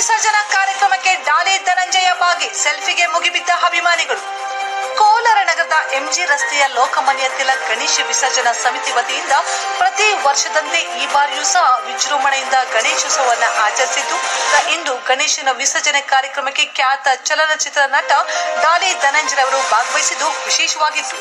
ವಿಸರ್ಜನಾ ಕಾರ್ಯಕ್ರಮಕ್ಕೆ ಡಾಲಿ ಧನಂಜಯ ಬಾಗಿ ಸೆಲ್ಫಿಗೆ ಮುಗಿಬಿದ್ದ ಅಭಿಮಾನಿಗಳು. ಕೋಲಾರ ನಗರದ ಎಂಜಿ ರಸ್ತೆಯ ಲೋಕಮಾನ್ಯ ತಿಲಕ್ ಗಣೇಶ ವಿಸರ್ಜನಾ ಸಮಿತಿ ವತಿಯಿಂದ ಪ್ರತಿ ವರ್ಷದಂತೆ ಈ ಬಾರಿಯೂ ಸಹ ವಿಜೃಂಭಣೆಯಿಂದ ಗಣೇಶೋತ್ಸವವನ್ನು ಆಚರಿಸಿದ್ದು. ಇಂದು ಗಣೇಶನ ವಿಸರ್ಜನೆ ಕಾರ್ಯಕ್ರಮಕ್ಕೆ ಖ್ಯಾತ ಚಲನಚಿತ್ರ ನಟ ಡಾಲಿ ಧನಂಜಯರವರು ಭಾಗವಹಿಸಿದ್ದು ವಿಶೇಷವಾಗಿತ್ತು.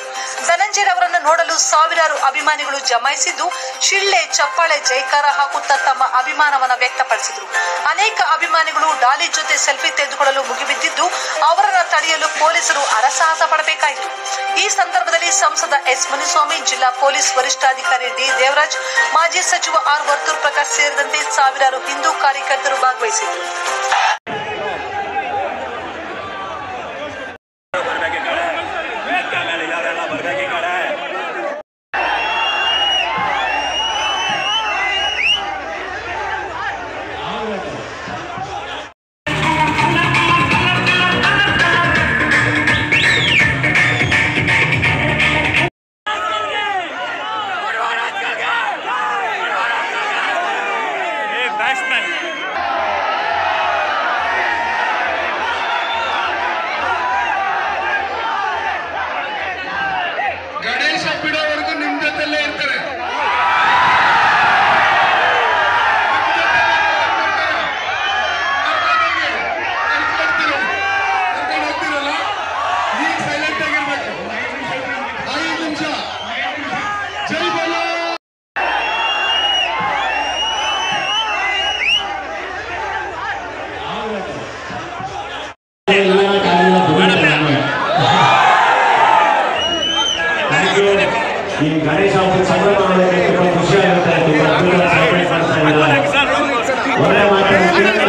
ಧನಂಜಯರವರನ್ನು ನೋಡಲು ಸಾವಿರಾರು ಅಭಿಮಾನಿಗಳು ಜಮಾಯಿಸಿದ್ದು, ಶಿಳ್ಳೆ, ಚಪ್ಪಾಳೆ ಜೈಕಾರ ಹಾಕುತ್ತಾ ತಮ್ಮ ಅಭಿಮಾನವನ್ನು ವ್ಯಕ್ತಪಡಿಸಿದರು. ಅನೇಕ ಅಭಿಮಾನಿಗಳು ಡಾಲಿ ಜೊತೆ ಸೆಲ್ಫಿ ತೆಗೆದುಕೊಳ್ಳಲು ಮುಗಿಬಿದ್ದಿದ್ದು, ಅವರನ್ನು ತಡೆಯಲು ಪೊಲೀಸರು ಹರಸಾಹಸ ಪಡಬೇಕಾಯಿತು ಈ ಸಂದರ್ಭದಲ್ಲಿ ಸಂಸದ ಎಸ್ ಮುನಿಸ್ವಾಮಿ, ಜಿಲ್ಲಾ ಪೊಲೀಸ್ ವರಿಷ್ಠಾಧಿಕಾರಿ ಡಿ ದೇವರಾಜ್, ಮಾಜಿ ಸಚಿವ ಆರ್ ವರ್ತೂರ್ ಪ್ರಕಾಶ್ ಸೇರಿದಂತೆ ಸಾವಿರಾರು ಹಿಂದೂ ಕಾರ್ಯಕರ್ತರು ಭಾಗವಹಿಸಿದರು Whatever.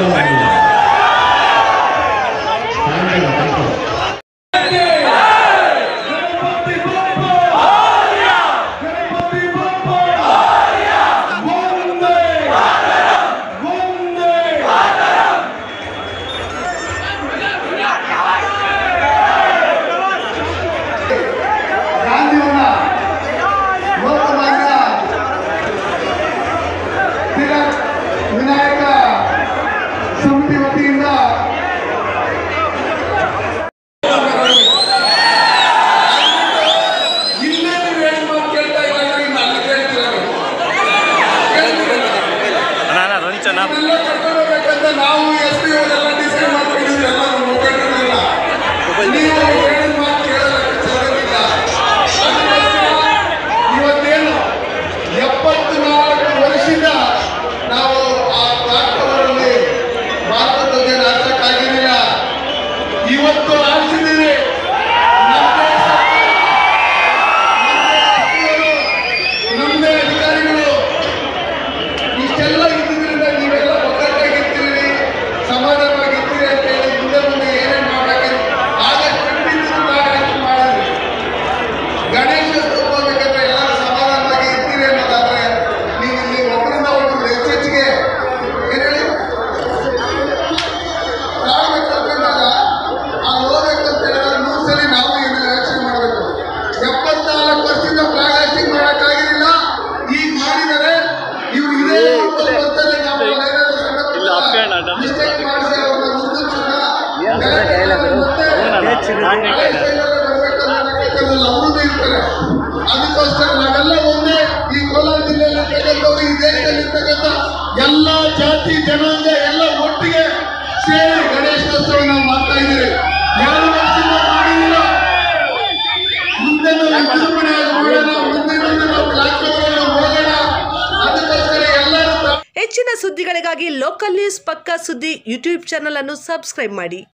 ಅದಕ್ಕೋಸ್ಕರ ನಾವೆಲ್ಲ ಒಂದೇ ಈ ಕೋಲಾರ ಈ ಜಾತಿ ಜನಾಂಗ ಒಟ್ಟಿಗೆ ಸೇರಿ ಮಾಡ್ತಾ ವರ್ಷದಿಂದ ಮುಂದೆ ಕಾರ್ಯಕ್ರಮಗಳನ್ನು ಹೋಗೋಣ ಸುದ್ದಿಗಳಿಗಾಗಿ ಲೋಕಲ್ ನ್ಯೂಸ್ ಪಕ್ಕಾ ಸುದ್ದಿ ಯೂಟ್ಯೂಬ್ ಚಾನಲ್ ಅನ್ನು ಸಬ್ಸ್ಕ್ರೈಬ್ ಮಾಡಿ.